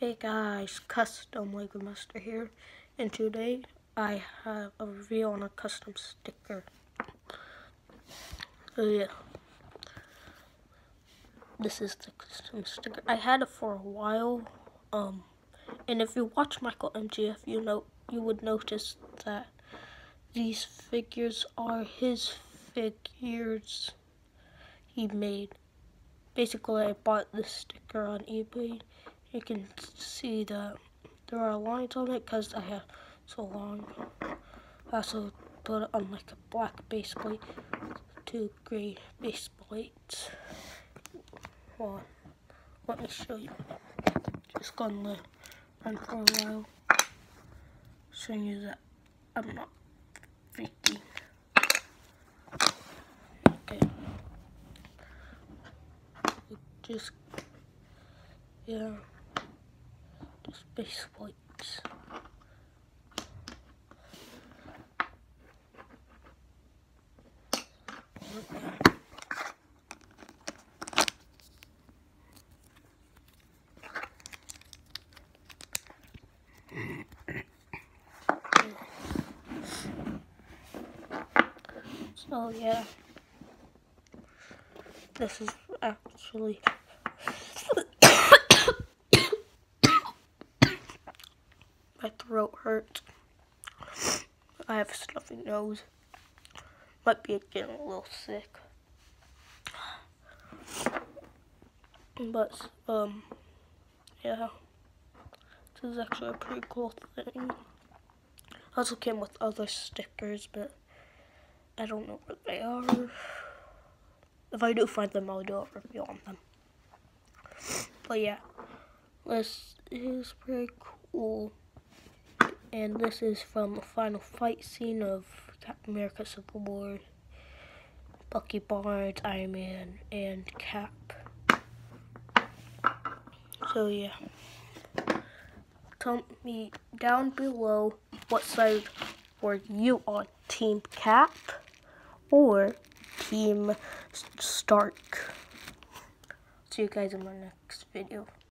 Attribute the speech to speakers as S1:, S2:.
S1: Hey guys, Custom Lego Master here, and today I have a review on a custom sticker. So yeah, this is the custom sticker. I had it for a while, um, and if you watch Michael MGF, you know you would notice that these figures are his figures he made. Basically, I bought this sticker on eBay you can see that there are lines on it because I have so long. I also put it on like a black base plate, two gray base plates. On, let me show you. Just gonna run for a while, showing you that I'm not freaking. Okay. Just, yeah space flights. So yeah, this is actually My I have a stuffy nose. Might be getting a little sick. But, um, yeah. This is actually a pretty cool thing. Also came with other stickers, but I don't know where they are. If I do find them, I'll do a review on them. But yeah, this is pretty cool and this is from the final fight scene of Captain America Civil War, Bucky Barnes, Iron Man, and Cap. So yeah, tell me down below what side were you on, Team Cap or Team Stark. See you guys in my next video.